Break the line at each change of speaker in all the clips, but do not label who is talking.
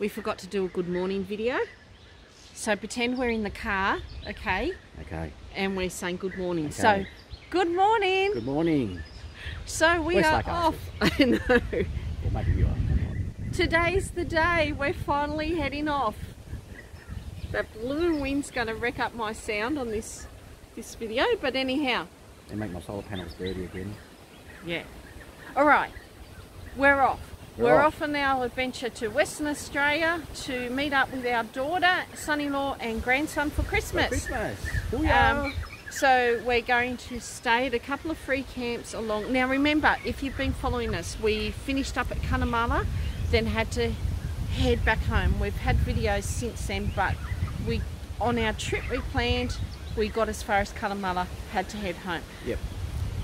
we forgot to do a good morning video. So pretend we're in the car, okay?
Okay.
And we're saying good morning.
Okay.
So, good morning.
Good morning.
So we
Where's
are off. I know.
Or maybe you are.
Today's the day. We're finally heading off. That blue wind's going to wreck up my sound on this this video, but anyhow,
They make my solar panels dirty again.
yeah. All right, we're off.
We're off.
on our adventure to Western Australia to meet up with our daughter, son-in-law, and grandson for Christmas.
Christmas. Booyah.
Um, so we're going to stay at a couple of free camps along. Now remember, if you've been following us, we finished up at Cunnamulla, then had to head back home. We've had videos since then, but we on our trip we planned, we got as far as Cunnamulla, had to head home.
Yep.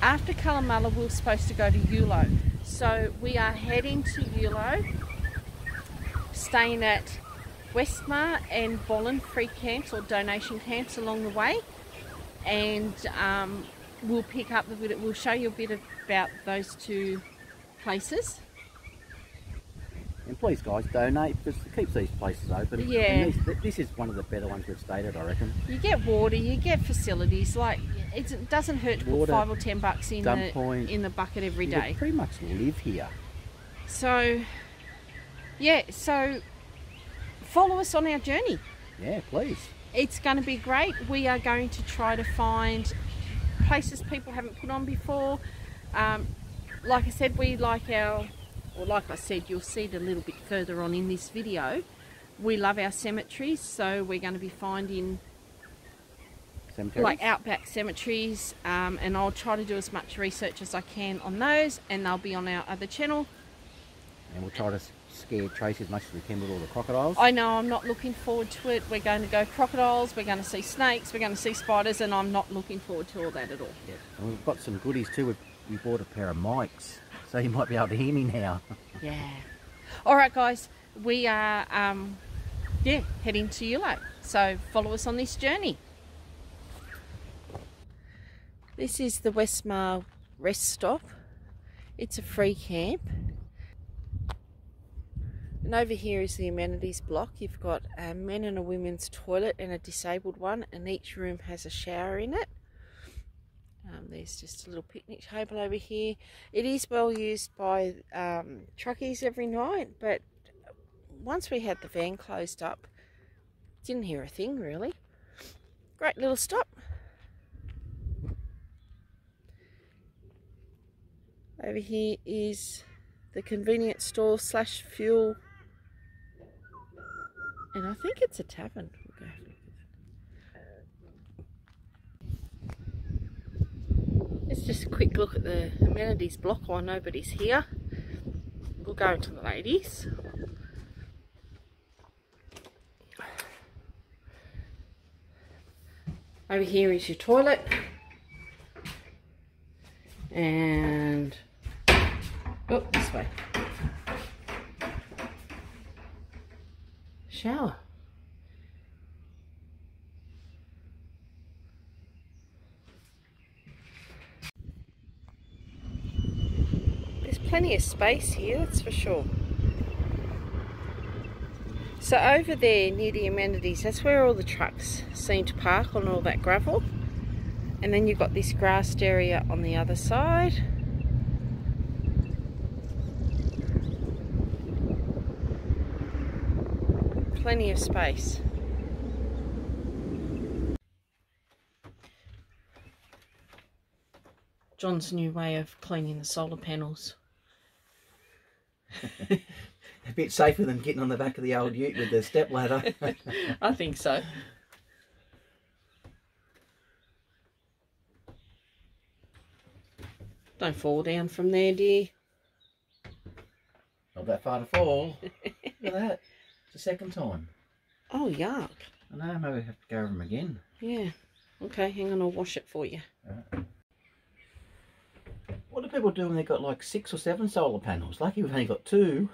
After Cunnamulla, we were supposed to go to Eulo. So we are heading to Eulo, staying at Westmar and Bollon free camps or donation camps along the way. And um, we'll pick up the we'll show you a bit about those two places.
And please, guys, donate because it keeps these places open.
Yeah.
And these, this is one of the better ones we've stayed at, I reckon.
You get water, you get facilities. Like it doesn't hurt to put five or ten bucks in the
point.
in the bucket every
You
day.
could pretty much live here.
So, yeah, so follow us on our journey.
Yeah, please.
It's going to be great. We are going to try to find places people haven't put on before. Um, like I said, we like our, or like I said, you'll see it a little bit further on in this video. We love our cemeteries, so we're going to be finding
Cemetery.
like outback cemeteries, um, and I'll try to do as much research as I can on those, and they'll be on our other channel.
And we'll try to scare Tracie as much as we can with all the crocodiles.
I know I'm not looking forward to it. We're going to go crocodiles, we're going to see snakes, we're going to see spiders, and I'm not looking forward to all that at all.
Yeah. And we've got some goodies too. We've, we bought a pair of mics, so you might be able to hear me now.
Yeah. All right, guys, we are um, yeah heading to Eulo, so follow us on this journey. This is the Westmar rest stop. It's a free camp. And over here is the amenities block. You've got a men and a women's toilet and a disabled one, and each room has a shower in it. Um, there's just a little picnic table over here. It is well used by um, truckies every night, but once we had the van closed up, didn't hear a thing really. Great little stop. Over here is the convenience store slash fuel, and I think it's a tavern. We'll go have a look at just a quick look at the amenities block while nobody's here. We'll go into the ladies. Over here is your toilet. And oh, this way. Shower. There's plenty of space here, that's for sure. So over there near the amenities, that's where all the trucks seem to park on all that gravel. And then you've got this grassed area on the other side. Plenty of space. John's new way of cleaning the solar panels.
A bit safer than getting on the back of the old ute with the step ladder.
I think so. Don't fall down from there, dear.
Not that far to fall. Look at that. It's the second time.
Oh, yuck.
I know, maybe we have to go over them again.
Yeah. Okay, hang on, I'll wash it for you.
What do people do when they've got like six or seven solar panels? Lucky we've only got two.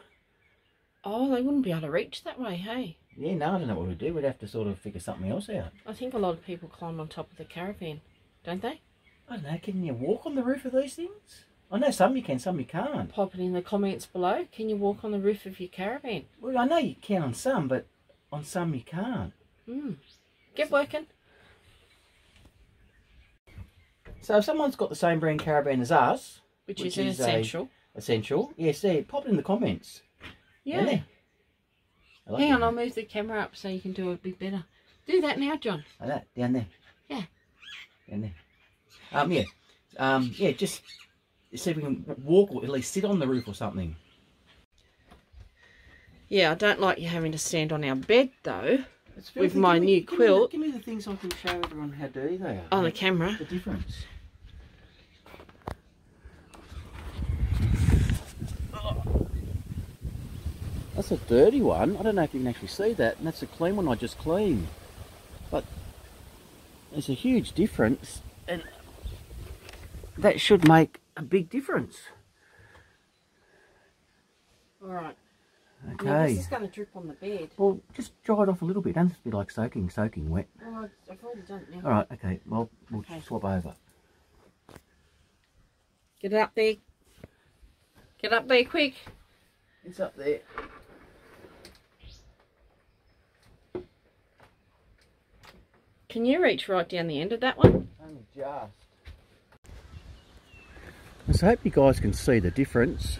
Oh, they wouldn't be able to reach that way, hey?
Yeah, no, I don't know what we'd do. We'd have to sort of figure something else out.
I think a lot of people climb on top of the caravan, don't they?
I don't know, can you walk on the roof of these things? I know some you can, some you can't.
Pop it in the comments below. Can you walk on the roof of your caravan?
Well, I know you can on some, but on some you can't.
Mm. Get working.
So if someone's got the same brand caravan as us,
Which,
Which
is an
is a-
essential.
essential, yes, there, pop it in the comments.
Yeah.
Yeah. Like
Hang
it.
on, I'll move the camera up so you can do it a bit better. Do that now, John.
Like that, down there.
Yeah.
Down there. Um, yeah. Um, yeah, just see if we can walk or at least sit on the roof or something.
Yeah, I don't like you having to stand on our bed though, With my
me-
new
give me the-
quilt.
Give me, the, things I can show everyone how dirty they are.
on the camera.
The difference. That's a dirty one. I don't know if you can actually see that. And that's a clean one I just cleaned. But there's a huge difference. And that should make a big difference.
Alright. Now,
Okay.
this is going to drip on the bed.
Well, just dry it off a little bit. Don't have be like soaking, soaking wet.
Oh, I've already done it now.
All right. Okay. Well, we'll
Okay.
swap over.
Get it up there. Get up there quick.
It's up there.
Can you reach right down the end of that one?
Only just. So I hope you guys can see the difference.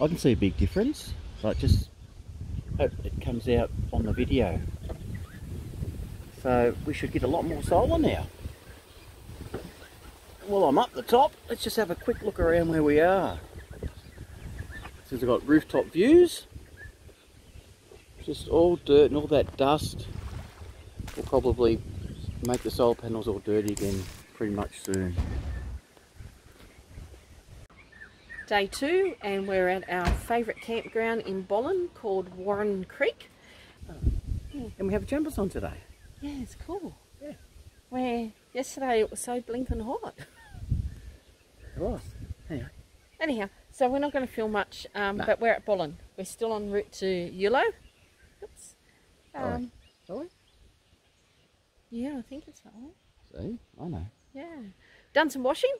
I can see a big difference, but just hope it comes out on the video. So we should get a lot more solar now. Well, I'm up the top. Let's just have a quick look around where we are. So we've got rooftop views. Just all dirt and all that dust will probably make the solar panels all dirty again pretty much soon.
Day two, and we're at our favourite campground in Bollon called Warren Creek.
And we have jumpers on today.
Yeah, it's cool.
Yeah.
Where yesterday it was so blinking hot.
It was. Anyway.
Anyhow, so we're not going to film much, um,
No.
but we're at Bollon. We're still en route to Eulo. Oops.
Are we?
Um,
Sorry?
Yeah, I think it's that one.
See? I know.
Yeah. Done some washing.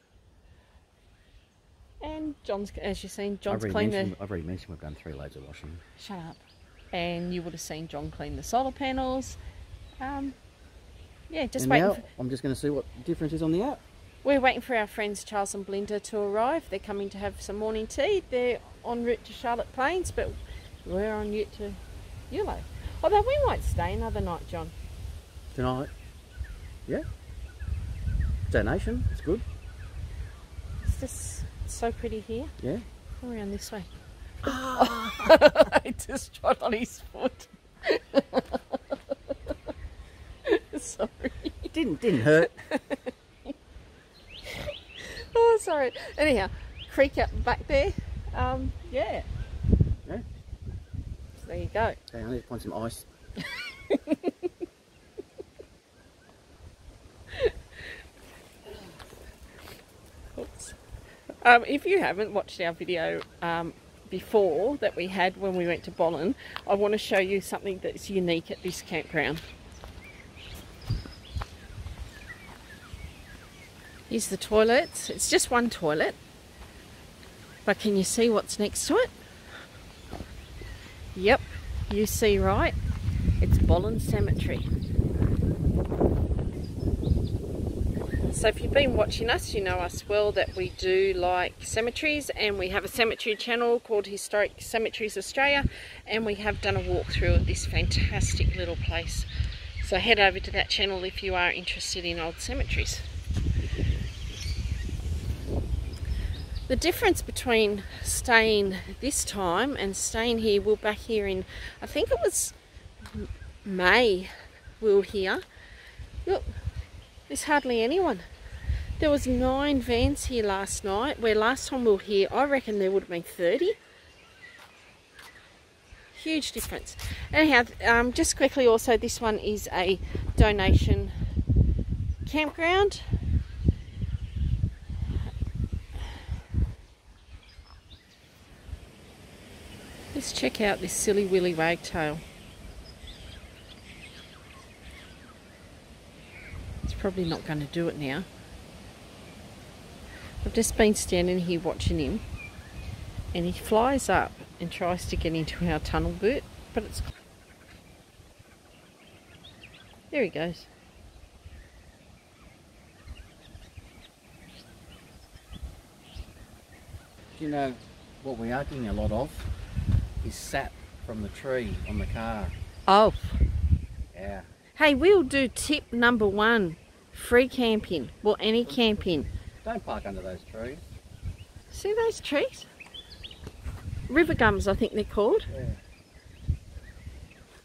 And John's, as you've seen, John's cleaned the.
I've already mentioned we've done three loads of washing.
Shut up. And you would have seen John clean the solar panels. Um, yeah, just
and
waiting.
now
For,
I'm just going to see what difference is on the app.
we're waiting for our friends Charles and Belinda to arrive. They're coming to have some morning tea. They're en route to Charlotte Plains, but we're en route to Eulo. Although we might stay another night, John.
Tonight. Yeah. Donation. It's good.
It's just so pretty here.
Yeah.
Come around this way. Oh. I just trod on his foot. Sorry.
It didn't didn't hurt.
Oh, sorry. Anyhow, creek up back there. Um, yeah.
Yeah.
So there you go.
Okay, I need to find some ice.
Oops. Um, if you haven't watched our video um, before that we had when we went to Bollon, I want to show you something that's unique at this campground. Here's the toilets. It's just one toilet. But can you see what's next to it? Yep, you see right. It's Bollon Cemetery. So if you've been watching us, you know us well that we do like cemeteries and we have a cemetery channel called Historic Cemeteries Australia and we have done a walkthrough of this fantastic little place. So head over to that channel if you are interested in old cemeteries. The difference between staying this time and staying here, we are back here in, I think it was May we were here. Look, there's hardly anyone. There was nine vans here last night, where last time we were here, I reckon there would have been 30. Huge difference. Anyhow, um, just quickly also, this one is a donation campground. Let's check out this silly willy wagtail. It's probably not going to do it now. I've just been standing here watching him and he flies up and tries to get into our tunnel boot, but it's... There he goes.
You know, what we are getting a lot of is sap from the tree on the car.
Oh,
Yeah.
hey, we'll do tip number one. Free camping. Well, any camping.
Don't park under those trees.
See those trees? River gums, I think they're called.
Yeah.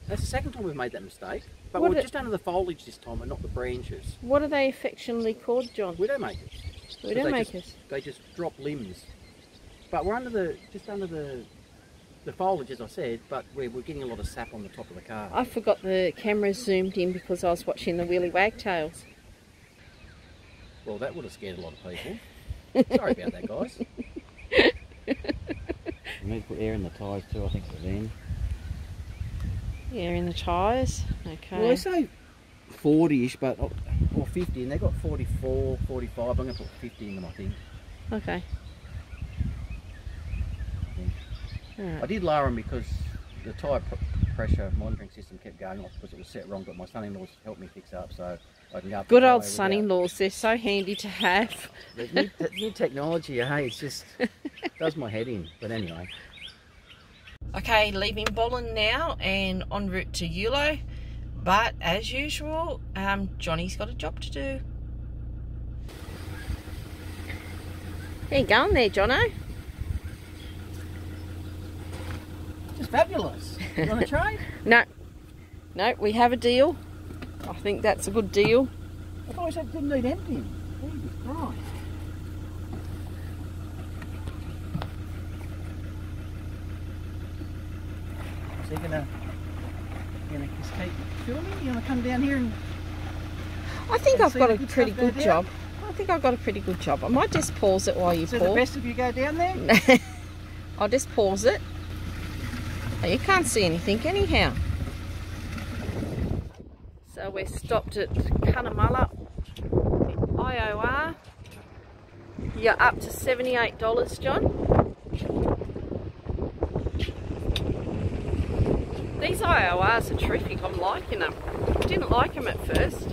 That's the second time we've made that mistake. But
What
we're just under the foliage this time and not the branches.
What are they affectionately called, John?
Widowmakers.
We don't
they
make
just. They just drop limbs. But we're under the just under the the foliage as I said, but we're, we're getting a lot of sap on the top of the car.
I forgot the camera zoomed in because I was watching the Wheelie Wagtails.
Well that would have scared a lot of people. Sorry about that guys. We need to put air in the tyres too, I think for them.
Yeah, in the tyres. Okay.
Well, they say 40-ish, but or 50, and they got 44, 45. I'm going to put 50 in them, I think.
Okay.
I
Alright.
did lower them because the tyre pr pressure monitoring system kept going off because it was set wrong, but my son-in-law's helped me fix up, so I can go up
Good old son-in-laws, they're so handy to have.
The new, the new technology, hey, it's just does my head in. But anyway,
Okay, leaving Bollon now and en route to Eulo. But as usual, um, Johnny's got a job to do. How you going there, Jono?
Just fabulous. You want to trade?
No, no, we have a deal. I think that's a good deal.
I thought I said didn't need emptying. Jesus Christ. So you're gonna, you're gonna just keep filming? You wanna come down here and
I think
And
I've got a
good
pretty good job. I think I've got a pretty good job. I might just pause it while you
the
pause.
best of you go down there?
I'll just pause it. You can't see anything anyhow. So we're stopped at Cunnamulla, IOR. You're up to $78, John. These IORs are terrific. I'm liking them. Didn't like them at first.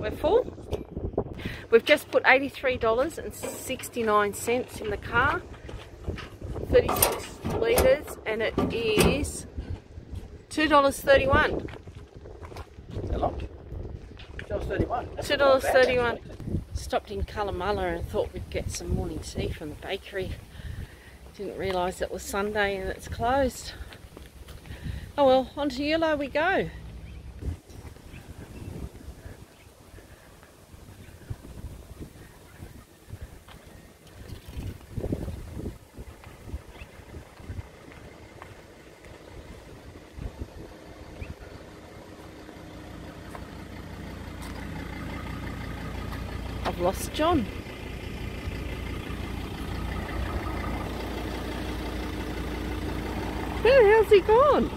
We're full. We've just put $83.69 in the car. 36 litres and it is $2.31.
Is $2.31. $2.31.
Stopped in Cunnamulla and thought we'd get some morning tea from the bakery. Didn't realise it was Sunday and it's closed. Oh well, on to Eulo we go. I've lost John. Where the hell's he gone?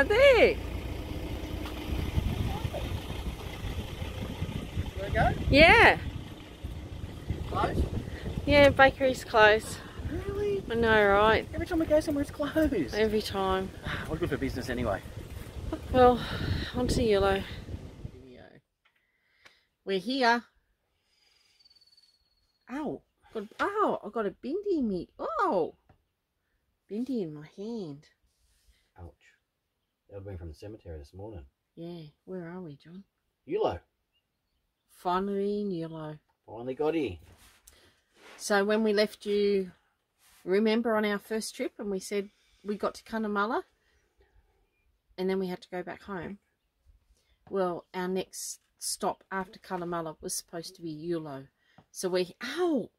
There you are, there.
There we go.
Yeah,
Close.
yeah, bakery's closed.
Really?
I know, right?
Every time we go somewhere, it's closed.
Every time.
We're good for business anyway.
Well, on to Eulo. We're here. Ow. Got, ow, I got a bindi in me. Oh. Bindi in my hand.
Ouch. That would have been from the cemetery this morning.
Yeah, where are we, John?
Eulo.
Finally in Eulo.
Finally got here.
So when we left you, remember on our first trip and we said we got to Cunnamulla and then we had to go back home. Well, our next stop after Cunnamulla was supposed to be Eulo. So we, ow,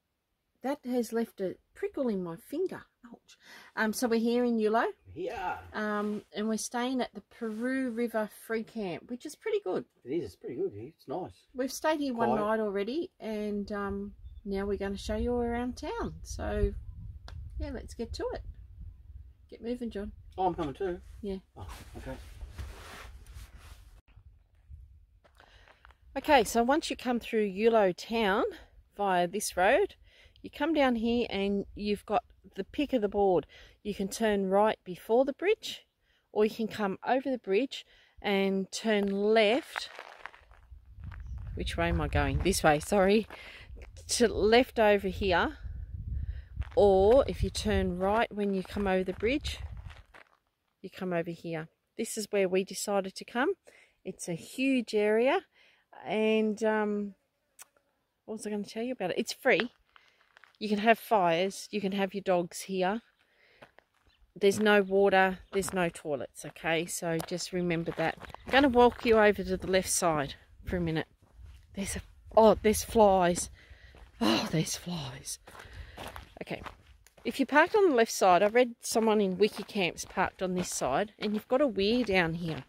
that has left a prickle in my finger. Ouch. Um, so we're here in Eulo
Yeah.
um, and we're staying at the Paroo River Free Camp, which is pretty good.
It is. It's pretty good here. It's nice.
We've stayed here one
Quiet.
night already, and um, now we're going to show you around town. So, yeah, let's get to it. Get moving, John.
Oh, I'm coming too.
Yeah.
Oh, okay.
Okay, so once you come through Eulo town via this road, you come down here and you've got the pick of the board. You can turn right before the bridge or you can come over the bridge and turn left. Which way am I going? This way, sorry. To left over here. Or if you turn right when you come over the bridge, you come over here. This is where we decided to come. It's a huge area and um, what was I going to tell you about it? It's free. You can have fires. You can have your dogs here. There's no water. There's no toilets. Okay, so just remember that. I'm going to walk you over to the left side for a minute. There's a oh, there's flies. Oh, there's flies. Okay. If you parked on the left side, I read someone in Wiki Camps parked on this side, and you've got a weir down here.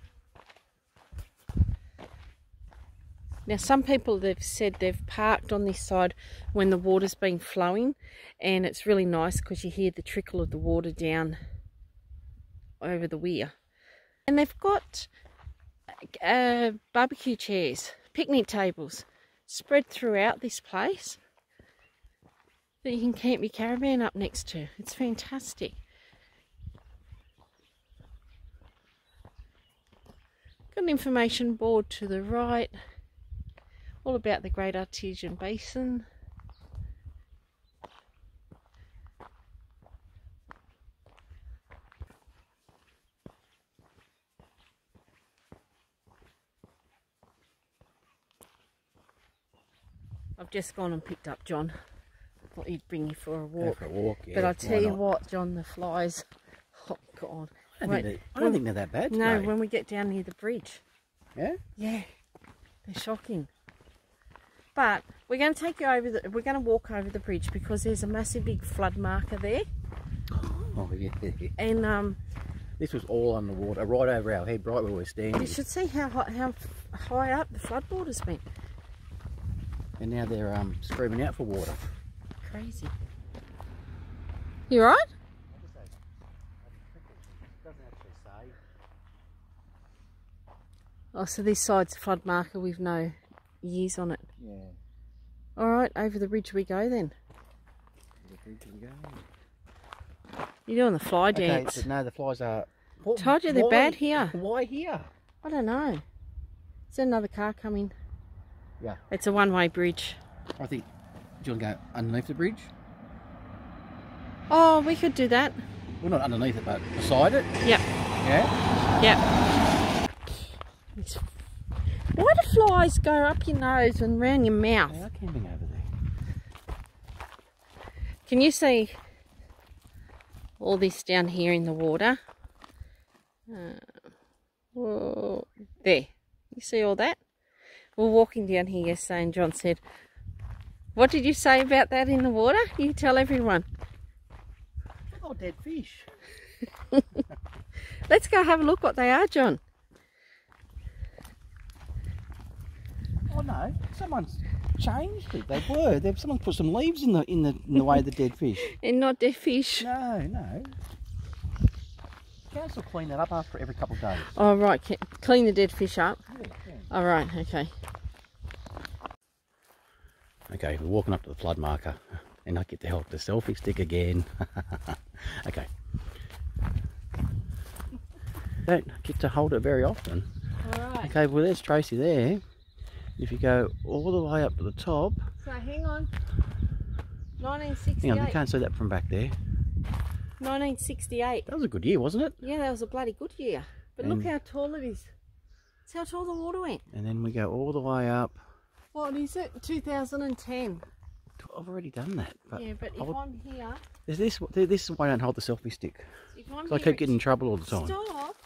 Now, some people have said they've parked on this side when the water's been flowing, and it's really nice because you hear the trickle of the water down over the weir. And they've got uh, barbecue chairs, picnic tables spread throughout this place that you can camp your caravan up next to. It's fantastic. Got an information board to the right all about the Great Artesian Basin. I've just gone and picked up John. I thought he'd bring you for a walk.
For a walk yeah,
but I tell you what, John, the flies. Oh God!
I don't, Wait, think, I don't think they're that bad.
No, when we get down near the bridge.
Yeah.
Yeah, they're shocking. But we're going to take you over the, we're going to walk over the bridge because there's a massive big flood marker there.
Oh yeah.
And um,
this was all underwater, right over our head, right where we're standing.
You should see how high, how high up the floodboard has been.
And now they're um, screaming out for water.
Crazy. You right? Oh, so this side's flood marker with no years on it.
Yeah.
All right, over the ridge we go then.
We go.
You're doing the fly
okay,
dance.
So no, the flies are.
What, Told you they're
why,
bad here.
Why here?
I don't know. Is there another car coming?
Yeah.
It's a one-way bridge.
I think. Do you want to go underneath the bridge?
Oh, we could do that.
Well, not underneath it, but beside it.
Yep.
Yeah.
Yep. It's why do flies go up your nose and round your mouth?
They are camping over there.
Can you see all this down here in the water? Uh, whoa, there. You see all that? We're walking down here yesterday and John said, what did you say about that in the water? You tell everyone.
Oh, dead fish.
Let's go have a look what they are, John.
Oh no, someone's changed it. They were. They've, someone put some leaves in the in the in the way of the dead fish.
and not dead fish.
No, no. Council clean that up after every couple of days.
Oh right, clean the dead fish up.
Yeah, yeah.
All right, okay.
Okay, we're walking up to the flood marker, and I get to help the selfie stick again. okay. Don't get to hold it very often.
All right.
Okay, well there's Tracie there if you go all the way up to the top
so hang on 1968
hang on you can't see that from back there
1968
that was a good year wasn't it
yeah that was a bloody good year but and look how tall it is see how tall the water went
and then we go all the way up
what is it 2010
I've already done that.
But yeah, but if I'll, I'm here...
Is this, this is why I don't hold the selfie stick.
If I'm
here, I keep getting in trouble all the time.
Stop!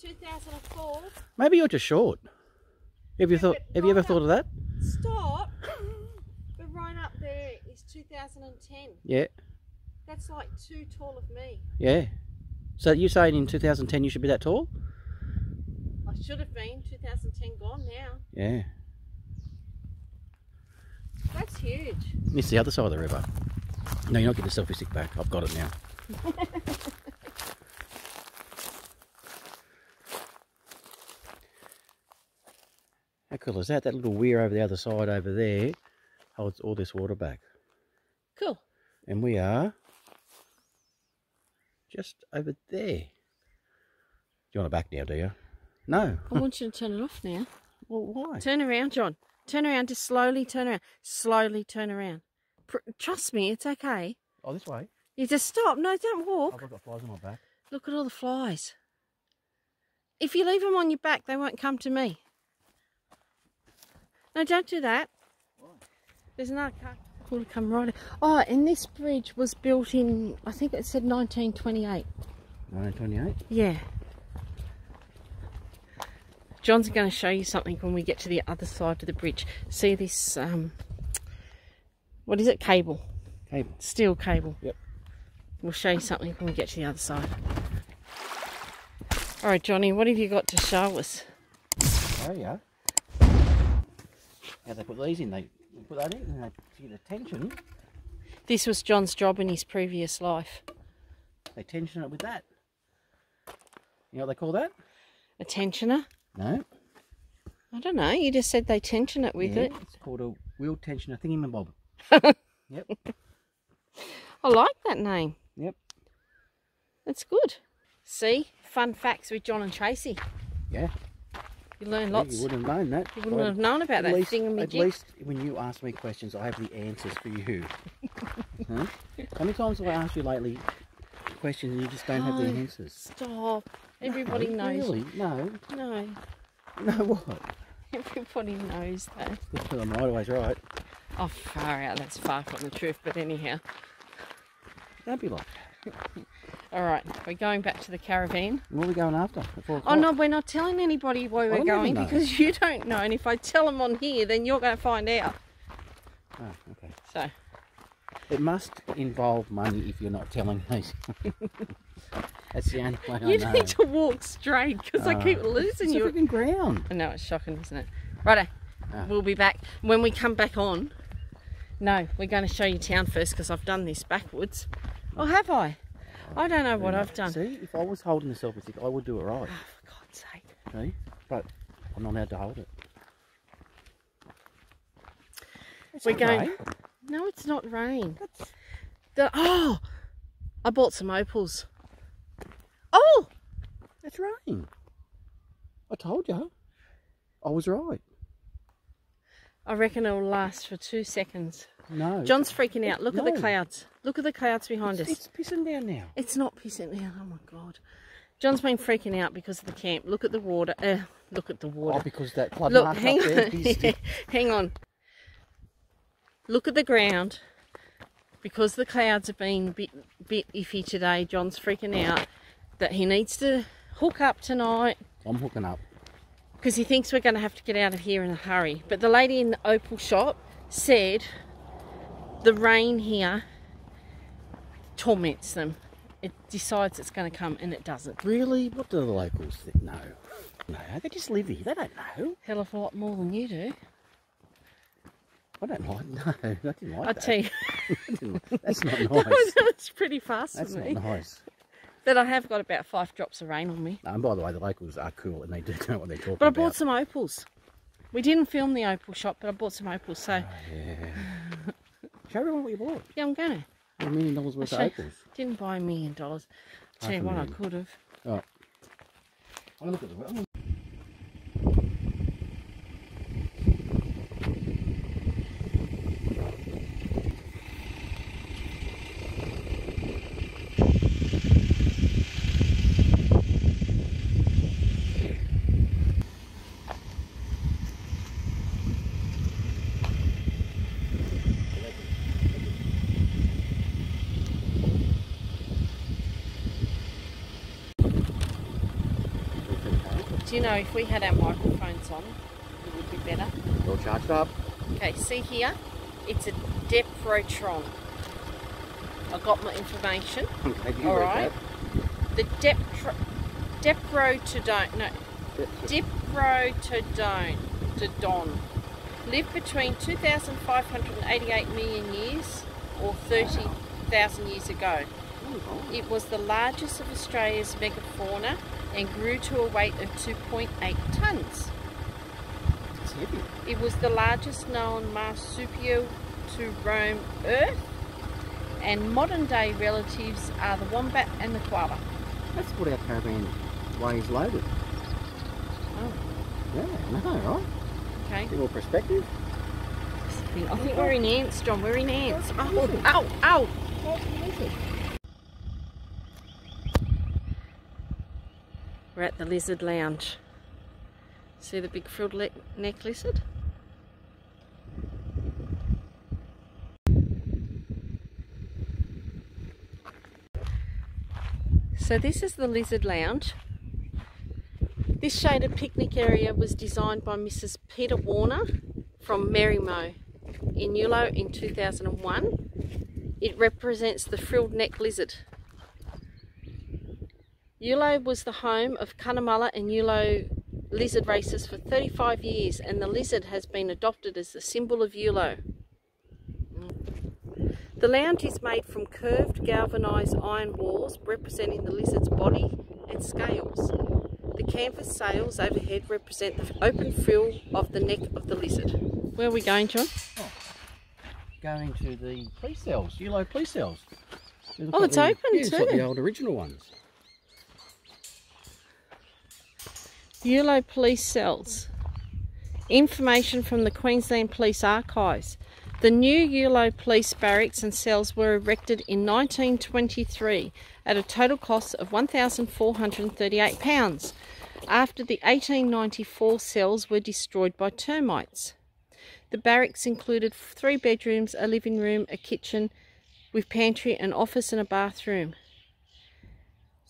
2004.
Maybe you're just short. Have you thought? Have you ever thought of that?
Stop. but right up there is 2010.
Yeah.
That's like too tall of me.
Yeah. So you're saying in 2010 you should be that tall?
I should have been. 2010 gone now.
Yeah.
That's huge.
Miss the other side of the river. No, you're not getting the selfie stick back. I've got it now. cool is that? That little weir over the other side over there holds all this water back.
Cool.
And we are just over there. Do you want it back now, do you? No.
I want you to turn it off now.
Well, why?
Turn around, John. Turn around. Just slowly turn around. Slowly turn around. Pr trust me, it's okay.
Oh, this way.
You just stop. No, don't walk.
Oh, I've got flies on my back.
Look at all the flies. If you leave them on your back, they won't come to me. No, don't do that. There's another car. Will come right. Oh, and this bridge was built in, I think it said 1928.
1928.
Yeah. John's going to show you something when we get to the other side of the bridge. See this, um, what is it? Cable.
Cable.
Steel cable.
Yep.
We'll show you something when we get to the other side. All right, Johnny, what have you got to show us?
Oh, yeah. How they put these in? They put that in and they get attention.
This was John's job in his previous life.
They tension it with that. You know what they call that?
A tensioner?
No.
I don't know. You just said they tension it with
Yeah,
it.
It's called a wheel tensioner thingamabob. yep.
I like that name.
Yep.
That's good. See? Fun facts with John and Tracie.
Yeah.
You learn lots.
You wouldn't have known that.
You wouldn't have known about that
least,
thing
At least when you ask me questions, I have the answers for you. huh? How many times have I asked you lately questions and you just don't have the
Oh,
answers?
Stop. Everybody
No,
knows.
Really? No.
No.
No what?
Everybody knows that.
I'm always right.
Oh, far out. That's far from the truth. But anyhow.
Don't be like that.
All right. We're going back to the caravan.
Where are we going after?
Oh
Oh,
no. We're not telling anybody where we're going because you don't know. And if I tell them on here, then you're going to find out.
Oh, okay.
So,
It must involve money if you're not telling me. That's the only way I
you
know.
need to walk straight because I
Oh,
keep losing
a
you.
freaking ground.
I know it's shocking, isn't it? Righto,
Ah.
we'll be back when we come back on. No, we're going to show you town first because I've done this backwards. Or have I? I don't know what I've done.
See, if I was holding the selfie stick, I would do it right.
Oh, for God's sake!
See? But I'm not allowed to hold it. It's
We're going.
rain.
No, it's not rain.
That's-
The oh, I bought some opals. Oh,
It's rain. I told you. I was right.
I reckon it'll last for two seconds.
No.
John's freaking out. Look at the clouds. Look at the clouds behind
it's,
us.
it's pissing down now.
It's not pissing down. Oh my god. John's been freaking out because of the camp. Look at the water. Uh, look at the
Oh,
water.
because that flood
Look, hang
up there.
on. hang on. Look at the ground. Because the clouds have been a bit, bit iffy today, John's freaking out that he needs to hook up tonight
I'm hooking up.
because he thinks we're going to have to get out of here in a hurry. But the lady in the opal shop said the rain here torments them. It decides it's going to come and it doesn't.
Really? What do the locals think? No. No, they just live here. They don't know.
Hell of a lot more than you do.
I don't like. No, I didn't like
I
that.
tell you,
That's not nice.
was, that was pretty fast
That's
for
not nice.
But I have got about five drops of rain on me.
No, and by the way, the locals are cool and they do know what they're talking about.
But I
about.
bought some opals. We didn't film the opal shop, but I bought some opals. So oh,
Yeah. Show everyone what you bought.
yeah, I'm going to.
A million dollars worth of
I'll show-
opals.
Didn't buy a million dollars. Tell you what, I could have.
Oh. I look at the
know if we had our microphones on, it would be better?
all charged up.
Okay, see here? It's a Diprotodon. I got my information.
Okay, you
All
read.
The Depro, Diprotodon, no,
that.
Diprotodon, Dodon, lived between 2,588 million years or 30,000 years ago. It was the largest of Australia's megafauna and grew to a weight of 2.8 tonnes. It was the largest known marsupial to roam Earth, and modern day relatives are the wombat and the koala.
That's what our caravan weighs loaded.
Oh,
Yeah, I know, right?
okay.
bit more perspective.
I think we're in ants, John. We're in ants. Oh, ow, ow. We're at the lizard lounge. See the big frilled le- neck lizard? So this is the lizard lounge. This shaded picnic area was designed by Mrs. Peter Warner from Merimo in Eulo in 2001. It represents the frilled neck lizard. Eulo was the home of Cunnamulla and Eulo lizard races for 35 years and the lizard has been adopted as the symbol of Eulo. The lounge is made from curved galvanised iron walls representing the lizard's body and scales. The canvas sails overhead represent the open frill of the neck of the lizard. Where are we going, John?
Oh, going to the police cells, Eulo police cells.
Oh, it's
the-
open
yeah, It's like the old original ones.
Eulo Police Cells. Information from the Queensland Police Archives. The new Eulo Police Barracks and cells were erected in 1923 at a total cost of £1,438 after the 1894 cells were destroyed by termites. The barracks included three bedrooms, a living room, a kitchen with pantry, an office and a bathroom.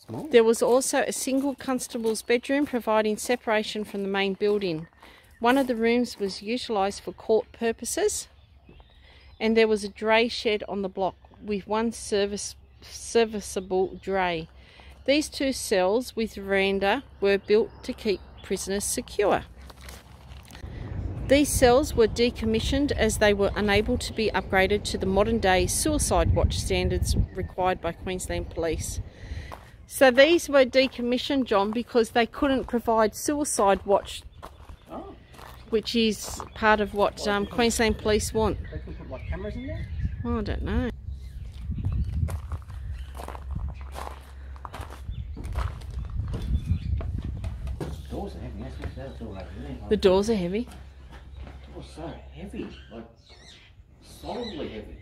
There was also a single constable's bedroom providing separation from the main building. One of the rooms was utilised for court purposes, and there was a dray shed on the block with one service, serviceable dray. These two cells with veranda were built to keep prisoners secure. These cells were decommissioned as they were unable to be upgraded to the modern day suicide watch standards required by Queensland Police. So these were decommissioned, John, because they couldn't provide suicide watch,
Oh,
which is part of what um, Queensland Police want.
they can put like cameras in there?
Oh, I don't know.
The Doors are heavy, that's what's that door over there.
The doors are heavy.
Doors so heavy, like solidly heavy.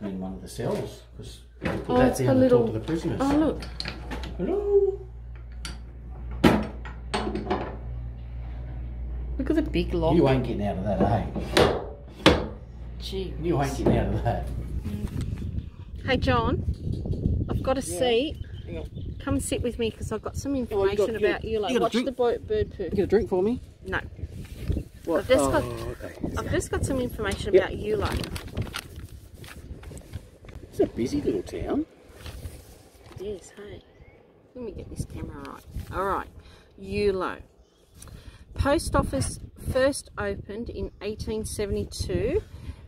This in one of the cells, because
Oh,
that's
it's a little-
talk to the prisoners.
Oh, look.
Hello.
Look at the big lock.
You ain't getting out of that, eh?
Gee.
You ain't getting out of that.
Hey, John. I've got a
Yeah.
seat.
Hang on.
Come sit with me because I've got some
Oh, you got-
information
you-
about you. Like,
you
watch
drink?
the bo- bird poo.
Get a drink for me.
No.
What?
I've just got-
oh, okay.
I've just got some information
Yep.
about you, like.
A busy little town.
It is, hey. Let me get this camera right. Alright, Eulo. Post office first opened in 1872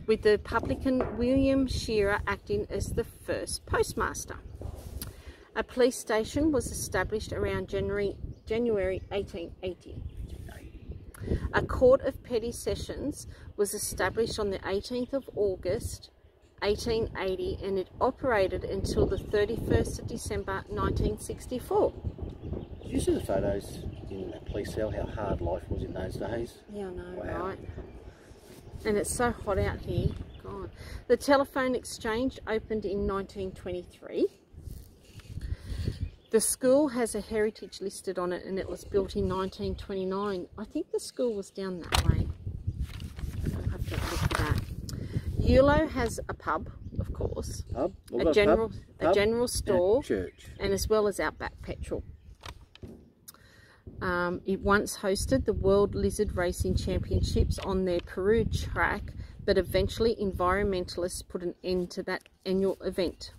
with the publican William Shearer acting as the first postmaster. A police station was established around January, January 1880. A court of petty sessions was established on the 18th of August 1880 and it operated until the 31st of December 1964.
Did you see the photos in the police cell, how hard life was in those days?
Yeah, I know,
Wow.
right? And it's so hot out here. God. The telephone exchange opened in 1923. The school has a heritage listed on it and it was built in 1929. I think the school was down that way. I'll have to look for that. Eulo has a pub, of course,
Pub?
A general,
pub,
a
pub,
general
and
store,
church.
and as well as Outback Petrol. Um, it once hosted the World Lizard Racing Championships on their Paroo track, but eventually environmentalists put an end to that annual event.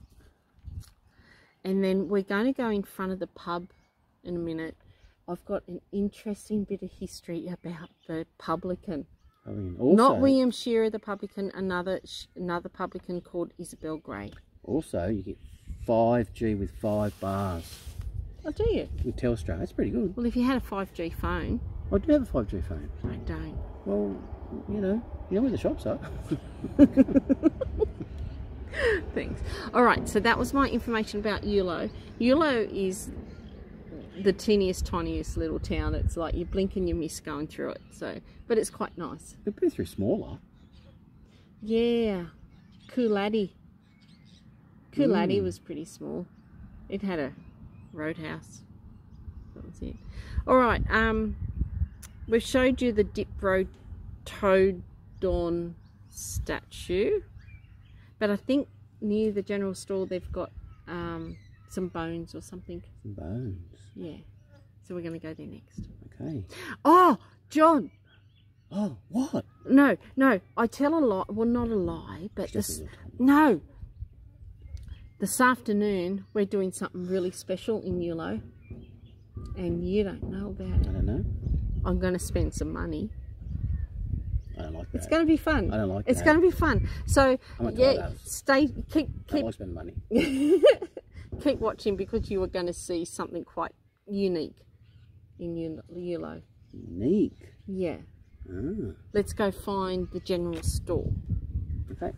And then we're going to go in front of the pub in a minute. I've got an interesting bit of history about the publican.
I mean, also,
Not William Shearer, the publican, another another publican called Isabel Gray.
also you get 5G with five bars
Oh, do you?
with Telstra. That's pretty good.
Well, if you had a 5G phone,
I do have a 5G phone.
I don't.
Well, you know, you know where the shops are.
Thanks. All right, so that was my information about Eulo. Eulo is the teeniest, tiniest little town. It's like you blink and you miss going through it. So, but it's quite nice.
They've been through smaller.
Yeah, Cooladdi. Cooladdi
Mm.
was pretty small. It had a roadhouse. That was it. All right. Um, we've showed you the Dipro Toadon statue, but I think near the general store they've got um, some bones or something.
Some bones.
Yeah. So we're going to go there next.
Okay.
Oh, Jon.
Oh, what?
No, no. I tell a lie. Well, not a lie, but
Just
this. No. This afternoon, we're doing something really special in Eulo. And you don't know about it.
I don't know.
I'm going to spend some money.
I don't like that.
It's going to be fun.
I don't like
It's
that.
going to be fun. So, yeah, stay, keep, keep.
I don't like spending money.
keep watching because you are going to see something quite unique in Yul- Eulo.
Unique.
Yeah.
Ah,
Let's go find the general store.
okay.